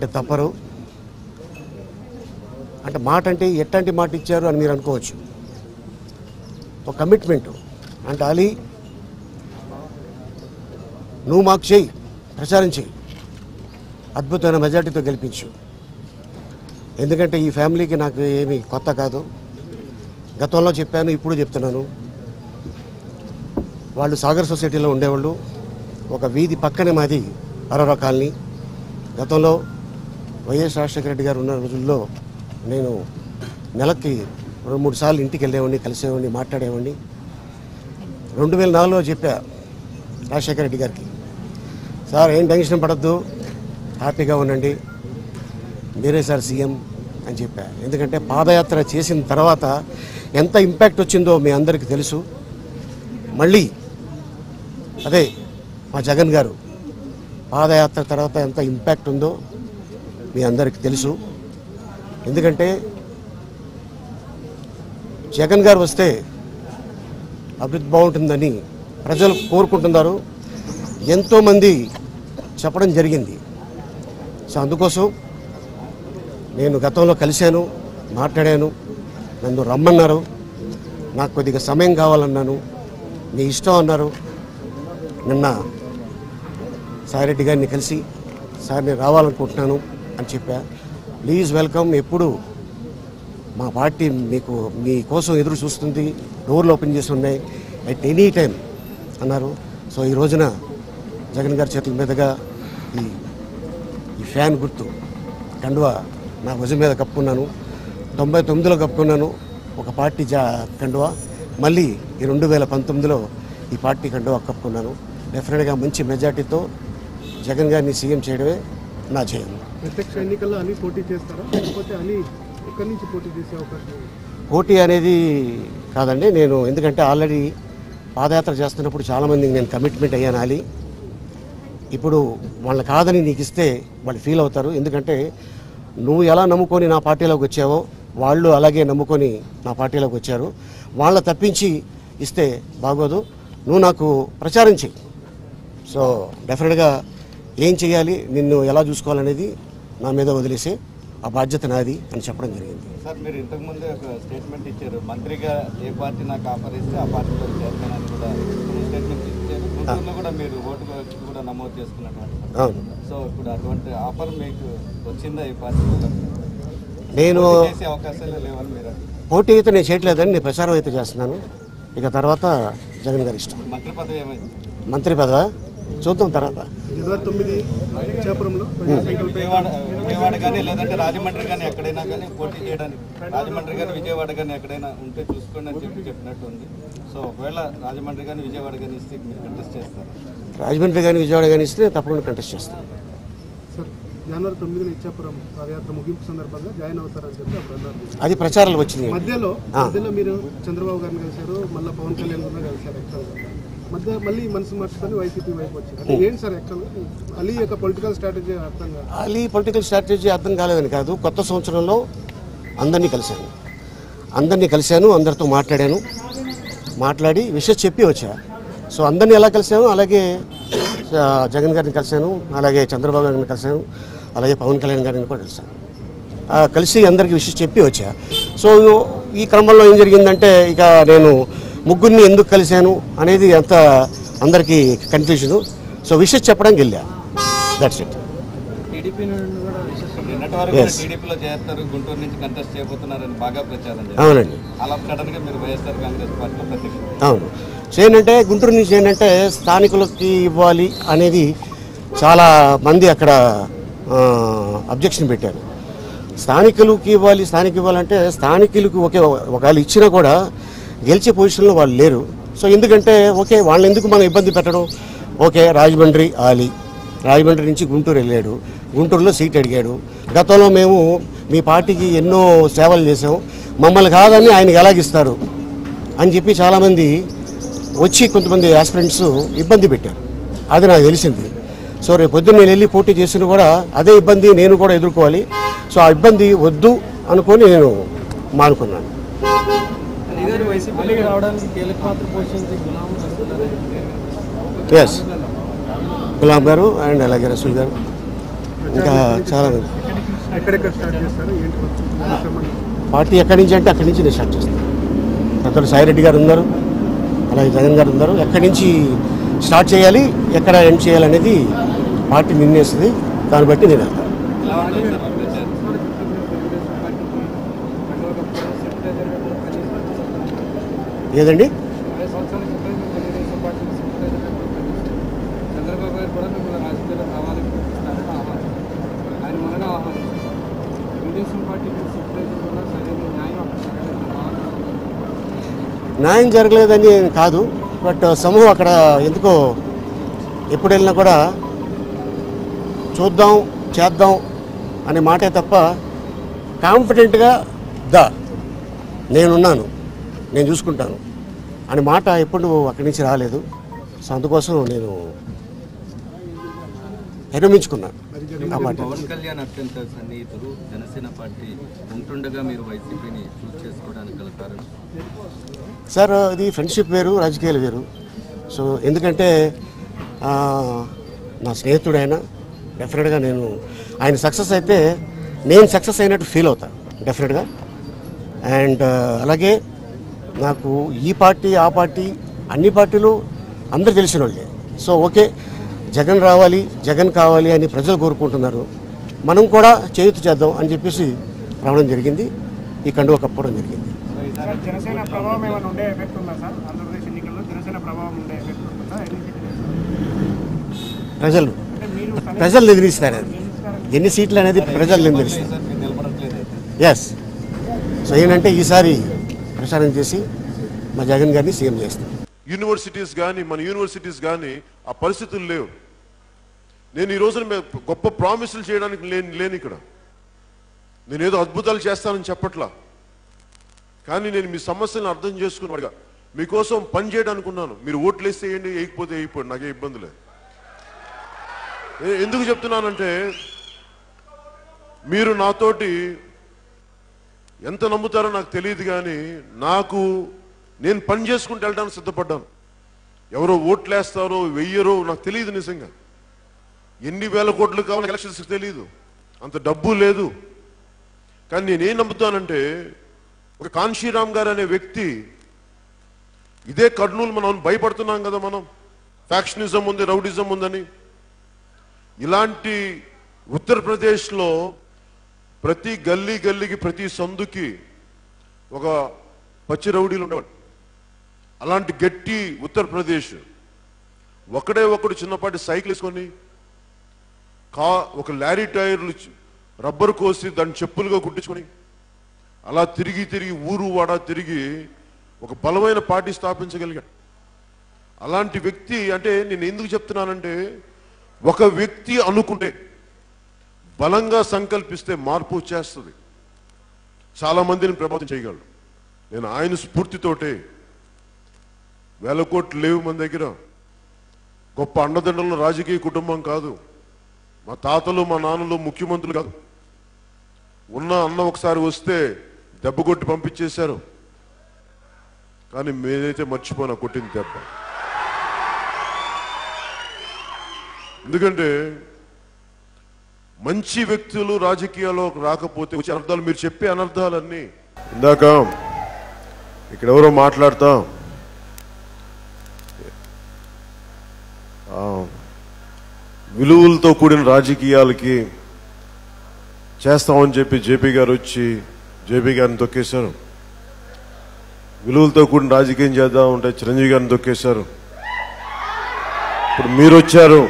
అంటే తప్పరు. అంటే మాట అంటే ఎట్లాంటి మాట ఇచ్చారు అని మీరు అనుకోవచ్చు. ఒక కమిట్మెంట్. అంటే అలీ నువ్వు మాకు చెయ్యి ప్రచారం చేయి అద్భుతమైన మెజార్టీతో గెలిపించు. ఎందుకంటే ఈ ఫ్యామిలీకి నాకు ఏమీ కొత్త కాదు. గతంలో చెప్పాను ఇప్పుడు చెప్తున్నాను. వాళ్ళు సాగర్ సొసైటీలో ఉండేవాళ్ళు. ఒక వీధి పక్కనే మాది అరవ కాలనీ. గతంలో వైఎస్ రాజశేఖర రెడ్డి గారు ఉన్న రోజుల్లో నేను నెలకి రెండు మూడు సార్లు ఇంటికి వెళ్ళేవాడిని కలిసేవాడిని మాట్లాడేవాడిని. రెండు వేల నాలుగులో చెప్పా రాజశేఖర రెడ్డి గారికి సార్ ఏం టెన్షన్ పడద్దు హ్యాపీగా ఉండండి మీరే సార్ సీఎం అని చెప్పా. ఎందుకంటే పాదయాత్ర చేసిన తర్వాత ఎంత ఇంపాక్ట్ వచ్చిందో మీ అందరికీ తెలుసు. మళ్ళీ అదే మా జగన్ గారు పాదయాత్ర తర్వాత ఎంత ఇంపాక్ట్ ఉందో మీ అందరికీ తెలుసు. ఎందుకంటే జగన్ గారు వస్తే అభివృద్ధి బాగుంటుందని ప్రజలు కోరుకుంటున్నారు. ఎంతోమంది చెప్పడం జరిగింది. సో అందుకోసం నేను గతంలో కలిశాను మాట్లాడాను నన్ను రమ్మన్నారు నాకు కొద్దిగా సమయం కావాలన్నాను మీ ఇష్టం అన్నారు. నిన్న సాయిరెడ్డి గారిని కలిసి సార్ నేను రావాలనుకుంటున్నాను. అని చెప్పా. ప్లీజ్ వెల్కమ్ ఎప్పుడు మా పార్టీ మీకు మీకోసం ఎదురు చూస్తుంది. డోర్లు ఓపెన్ చేసి ఉన్నాయి. అట్ ఎనీ టైం అన్నారు. సో ఈ రోజున జగన్ గారి చేతుల మీదుగా ఈ ఈ ఫ్యాన్ గుర్తు కండువా నా భుజం మీద కప్పుకున్నాను. తొంభై తొమ్మిదిలో కప్పుకున్నాను. ఒక పార్టీ జా కండువా. మళ్ళీ ఈ రెండు వేల పంతొమ్మిదిలో ఈ పార్టీ కండువా కప్పుకున్నాను. డెఫినెట్గా మంచి మెజార్టీతో జగన్ గారిని సీఎం చేయడమే నా జయం. ప్రత్యక్ష ఎన్నికల్లో అలీ పోటీ చేస్తారా? లేకపోతే అలీ ఎక్కడి నుంచి పోటీ చేసే అవకాశం ఉంది? పోటీ అనేది కాదండి నేను ఎందుకంటే ఆల్రెడీ పాదయాత్ర చేస్తున్నప్పుడు చాలామందికి నేను కమిట్మెంట్ అయ్యాను ఆలి ఇప్పుడు వాళ్ళని కాదని నీకు ఇస్తే వాళ్ళు ఫీల్ అవుతారు. ఎందుకంటే నువ్వు ఎలా నమ్ముకొని నా పార్టీలోకి వచ్చావో వాళ్ళు అలాగే నమ్ముకొని నా పార్టీలోకి వచ్చారు. వాళ్ళ తప్పించి ఇస్తే బాగోదు. నువ్వు నాకు ప్రచారం చెయ్యి. సో డెఫినెట్గా ఏం చేయాలి నిన్ను ఎలా చూసుకోవాలనేది నా మీద వదిలేసి ఆ బాధ్యత నాది అని చెప్పడం జరిగింది. సార్ మీరు ఇంతకుముందే ఒక స్టేట్మెంట్ ఇచ్చారు. మంత్రిగా ఏ పార్టీ నాకు ఆఫర్ ఇస్తే ఆ పార్టీలో చేస్తానని కూడా స్టేట్మెంట్ ఇచ్చారు. గుంటూరులో కూడా మీరు ఓటు కూడా నమోదు చేసుకున్నటువంటి సో ఇప్పుడు అటువంటి ఆఫర్ మీకు వచ్చిందా ఈ పార్టీలో? నేను చేసే అవకాశాలు లేవని మీరు. పోటీ అయితే నేను చేయట్లేదని నేను ప్రచారం అయితే చేస్తున్నాను. ఇక తర్వాత జగన్ గారి ఇష్టం. మంత్రి పదవి ఏమైంది? మంత్రి పదవ? చూద్దాం తర్వాత. రాజమండ్రి కానీ ఎక్కడైనా కానీ పోటీ చేయడానికి రాజమండ్రి కానీ విజయవాడ కానీ ఎక్కడైనా ఉంటే చూసుకోండి అని చెప్పి చెప్పినట్టు ఉంది. సో ఒకవేళ రాజమండ్రి కానీ విజయవాడ కానీ ఇస్తే మీరు కంటెస్ట్ చేస్తారు. రాజమండ్రి కానీ విజయవాడ కానీ ఇస్తే తప్పకుండా కంటెస్ట్ చేస్తాను సార్ జనవరి తొమ్మిదిన ఇచ్చాపురం పాదయాత్ర ముగింపు సందర్భంగా జాయిన్ అవుతారని చెప్పి అప్పుడు అన్నారు. అది ప్రచారాలు వచ్చింది. మధ్యలో మధ్యలో మీరు చంద్రబాబు గారిని కలిశారు మళ్ళీ పవన్ కళ్యాణ్ కూడా కలిశారు మధ్య మళ్ళీ మనసు మార్చుకొని వైసీపీ వైపు వచ్చారు. అంటే ఏంటి సార్ యాక్చువల్గా అలీ యొక్క పొలిటికల్ స్ట్రాటజీ అర్థం కాదు. అది పొలిటికల్ స్ట్రాటజీ అర్థం కాలేదని కాదు. కొత్త సంవత్సరంలో అందరినీ కలిశాను. అందరినీ కలిశాను అందరితో మాట్లాడాను. మాట్లాడి విషయం చెప్పి వచ్చా. సో అందరినీ ఎలా కలిశాను? అలాగే జగన్ గారిని కలిశాను. అలాగే చంద్రబాబు గారిని కలిశాను. అలాగే పవన్ కళ్యాణ్ గారిని కూడా కలిశాను. కలిసి అందరికీ విషయం చెప్పి వచ్చా. సో ఈ క్రమంలో ఏం జరిగిందంటే ఇక నేను ముగ్గురిని ఎందుకు కలిశాను అనేది అంత అందరికీ కన్ఫ్యూజను సో విషయం చెప్పడానికి వెళ్ళా దట్స్ ఇట్ అవునండి. అవును. సో ఏంటంటే గుంటూరు నుంచి ఏంటంటే స్థానికులకి ఇవ్వాలి అనేది చాలా మంది అక్కడ అబ్జెక్షన్ పెట్టారు. స్థానికులకి ఇవ్వాలి స్థానిక ఇవ్వాలంటే స్థానికులకు ఒకే ఒకవేళ ఇచ్చినా కూడా గెలిచే పొజిషన్లో వాళ్ళు లేరు. సో ఎందుకంటే ఓకే వాళ్ళని ఎందుకు మనం ఇబ్బంది పెట్టడం? ఓకే రాజమండ్రి ఆలి. రాజమండ్రి నుంచి గుంటూరు వెళ్ళాడు. గుంటూరులో సీట్ అడిగాడు. గతంలో మేము మీ పార్టీకి ఎన్నో సేవలు చేసాం మమ్మల్ని కాదని ఆయనకి ఎలాగిస్తారు అని చెప్పి చాలామంది వచ్చి కొంతమంది ఆస్పిరెంట్స్ ఇబ్బంది పెట్టారు. అది నాకు తెలిసింది. సో రేపు పొద్దున్న నేను వెళ్ళి పోటీ చేసిన కూడా అదే ఇబ్బంది నేను కూడా ఎదుర్కోవాలి. సో ఆ ఇబ్బంది వద్దు అనుకొని నేను మానుకున్నాను. వైసీపీకి రావడానికి కీలక పాత్ర పోషించి గులాం ఎస్ గులాం గారు అండ్ అలాగే రసూల్ గారు. ఇంకా చాలా ఎక్కడెక్కడ స్టార్ట్ చేస్తారు? ఏంటి దానికి సంబంధించి పార్టీ ఎక్కడి నుంచి అంటే అక్కడి నుంచి నేను స్టార్ట్ చేస్తాను. పెద్దలు సాయిరెడ్డి గారు ఉన్నారు అలాగే జగన్ గారు ఉన్నారు. ఎక్కడి నుంచి స్టార్ట్ చేయాలి ఎక్కడ ఎండ్ చేయాలనేది పార్టీ నిర్ణయిస్తుంది. దాన్ని బట్టి నేను వెళ్తాను ఎలా ఉంటుంది సార్ మీ ప్రచారం? ఏదండి చంద్రబాబు గారు కూడా మిమ్మల్ని రాజకీయాల్లో రావాలని పిలుస్తున్నారని ఆహ్వానం ఆయన మొన్న ఆహ్వానించారు తెలుగుదేశం పార్టీ సూపర్వైజర్ కూడా భావన న్యాయం జరగలేదని కాదు బట్ సమూహం అక్కడ ఎందుకో ఎప్పుడు వెళ్ళినా కూడా చూద్దాం చేద్దాం అనే మాటే తప్ప కాన్ఫిడెంట్గా దా నేనున్నాను నేను చూసుకుంటాను. అనే మాట ఎప్పుడు అక్కడి నుంచి రాలేదు. సో అందుకోసం నేను విరమించుకున్నాను ఆ పార్టీ. పవన్ కళ్యాణ్ అత్యంత సన్నిహితులు జనసేన పార్టీ ఉంటుండగా మీరు వైసీపీని చూస్ చేసుకోవడానికి గల కారణం? సార్ ఇది ఫ్రెండ్షిప్ వేరు రాజకీయాలు వేరు. సో ఎందుకంటే నా స్నేహితుడు ఆయన డెఫినెట్గా నేను ఆయన సక్సెస్ అయితే నేను సక్సెస్ అయినట్టు ఫీల్ అవుతాను డెఫినెట్గా. అండ్ అలాగే నాకు ఈ పార్టీ ఆ పార్టీ అన్ని పార్టీలు అందరు తెలిసిన వాళ్ళే సో ఓకే జగన్ రావాలి జగన్ కావాలి అని ప్రజలు కోరుకుంటున్నారు. మనం కూడా చేయుతు చేద్దాం అని చెప్పేసి రావడం జరిగింది. ఈ కండువ కప్పడం జరిగింది. సార్ జనసేన ప్రభావం ఏమైనా ఉండే ఎఫెక్ట్ ఉందా సార్? ఆంధ్రప్రదేశ్ ఎన్నికల్లో జనసేన ప్రభావం ఉండే ఎఫెక్ట్ ఉందా ప్రజలు అంటే మీరు ప్రజలు నిర్ణయిస్తారు అది ఎన్ని సీట్లు అనేది ప్రజలు నిర్ణయిస్తారు ఎస్ సో ఏంటంటే ఈసారి ప్రచారం చేసి మా జగన్ గారిని సీఎం చేస్తాం. యూనివర్సిటీస్ కానీ మన యూనివర్సిటీస్ కానీ ఆ పరిస్థితులు లేవు. నేను ఈ రోజున గొప్ప ప్రామిసులు చేయడానికి లేని లేని ఇక్కడ. నేనేదో అద్భుతాలు చేస్తానని చెప్పట్లా. కానీ నేను మీ సమస్యలను అర్థం చేసుకున్నాడుగా. మీకోసం పని చేయడానికి ఉన్నాను మీరు ఓట్లు వేస్తే వేయండి వేయకపోతే వేయకపోండి. నాకే ఇబ్బంది లేదు. ఎందుకు చెప్తున్నానంటే మీరు నాతోటి ఎంత నమ్ముతారో నాకు తెలియదు కానీ నాకు నేను పని చేసుకుంటూ వెళ్ళడానికి సిద్ధపడ్డాను. ఎవరో ఓట్లేస్తారో వెయ్యరో నాకు తెలియదు నిజంగా. ఎన్ని వేల కోట్లు కావాలి ఎలక్షన్స్ తెలియదు అంత డబ్బు లేదు. కానీ నేనేం నమ్ముతానంటే ఒక కాన్షీరామ్ గారు అనే వ్యక్తి ఇదే కర్నూలు మనం భయపడుతున్నాం కదా మనం. ఫ్యాక్షనిజం ఉంది రౌడిజం ఉందని. ఇలాంటి ఉత్తరప్రదేశ్లో ప్రతి గల్లీ గల్లీకి ప్రతి సందుకి ఒక పచ్చి రౌడీలు ఉండేవాడు అలాంటి గట్టి ఉత్తరప్రదేశ్. ఒకడే ఒకడు చిన్నపాటి సైకిల్ వేసుకొని కా ఒక లారీ టైర్లు రబ్బర్ కోసి దాన్ని చెప్పులుగా కుట్టించుకొని అలా తిరిగి తిరిగి ఊరు వాడ తిరిగి ఒక బలమైన పార్టీ స్థాపించగలిగాడు. అలాంటి వ్యక్తి అంటే నేను ఎందుకు చెప్తున్నానంటే ఒక వ్యక్తి అనుకుంటే బలంగా సంకల్పిస్తే మార్పు వచ్చేస్తుంది. చాలా మందిని ప్రభావితం చేయగలడు. నేను ఆయన స్ఫూర్తితోటే వేల కోట్లు లేవు మన దగ్గర. గొప్ప అండదండలు రాజకీయ కుటుంబం కాదు. మా తాతలు మా నాన్నలు ముఖ్యమంత్రులు కాదు. ఉన్న అన్న ఒకసారి వస్తే దెబ్బ కొట్టి పంపించేశారు. కానీ మేనైతే మర్చిపోనా కొట్టింది దెబ్బ. ఎందుకంటే మంచి వ్యక్తులు రాజకీయాల్లో రాకపోతే వచ్చే అనర్థాలు మీరు చెప్పే అనర్థాలన్నీ. ఇందాక ఇక్కడ ఎవరో మాట్లాడతా. విలువలతో కూడిన రాజకీయాలకి చేస్తామని చెప్పి జేపీ గారు వచ్చి జేపీ గారిని తొక్కేశారు. విలువలతో కూడిన రాజకీయం చేద్దాం ఉంటే చిరంజీవి గారిని తొక్కేశారు. ఇప్పుడు మీరు వచ్చారు.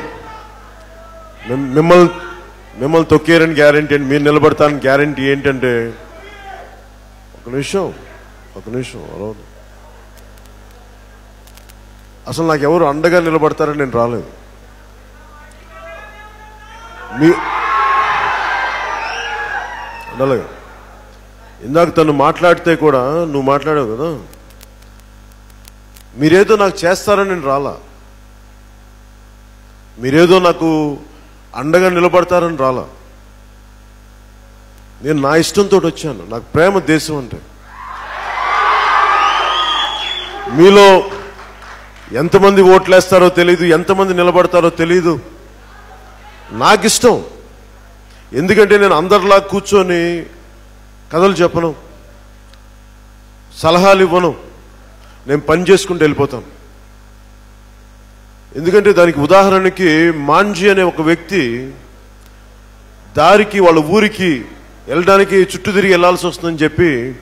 మిమ్మల్ని మిమ్మల్ని తొక్కేరని గ్యారంటీ అండి మీరు నిలబడతానని గ్యారంటీ ఏంటంటే ఒక నిమిషం ఒక నిమిషం అలా అసలు నాకు ఎవరు అండగా నిలబడతారని నేను రాలేదు. మీ అలాగే ఇందాక తను మాట్లాడితే కూడా నువ్వు మాట్లాడావు కదా. మీరేదో నాకు చేస్తారని నేను రాలా. మీరేదో నాకు అండగా నిలబడతారని రాలా. నేను నా ఇష్టంతో వచ్చాను. నాకు ప్రేమ దేశం అంటే. మీలో ఎంతమంది ఓట్లేస్తారో తెలియదు ఎంతమంది నిలబడతారో తెలియదు నాకు ఇష్టం ఎందుకంటే నేను అందరిలా కూర్చొని కథలు చెప్పను సలహాలు ఇవ్వను. నేను పని చేసుకుంటూ వెళ్ళిపోతాను. ఎందుకంటే దానికి ఉదాహరణకి మాంజీ అనే ఒక వ్యక్తి దారికి వాళ్ళ ఊరికి వెళ్ళడానికి చుట్టూ తిరిగి వెళ్ళాల్సి వస్తుందని చెప్పి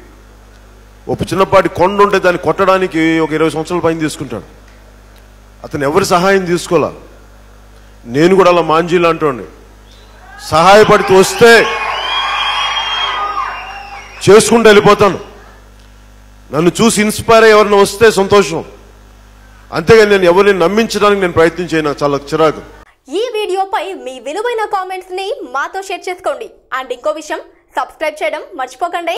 ఒక చిన్నపాటి కొండ ఉంటే దాన్ని కొట్టడానికి ఒక ఇరవై సంవత్సరాల పైన తీసుకుంటాడు. అతను ఎవరి సహాయం తీసుకోలే? నేను కూడా అలా మాంజీ లాంటి సహాయపడితే వస్తే చేసుకుంటూ వెళ్ళిపోతాను. నన్ను చూసి ఇన్స్పైర్ అయ్యి వస్తే సంతోషం. అంతేగాని నేను ఎవరిని నమ్మించడానికి నేను ప్రయత్నం చేయను చాలా చిరాకు. ఈ వీడియోపై మీ విలువైన కామెంట్స్ని మాతో షేర్ చేసుకోండి. అండ్ ఇంకో విషయం సబ్స్క్రైబ్ చేయడం మర్చిపోకండి.